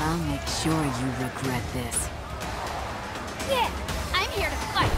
I'll make sure you regret this. Yeah, I'm here to fight.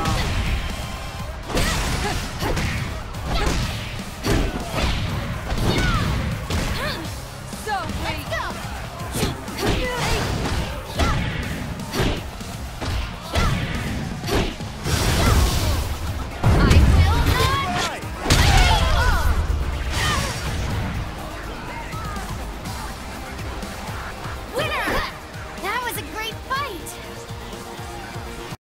now.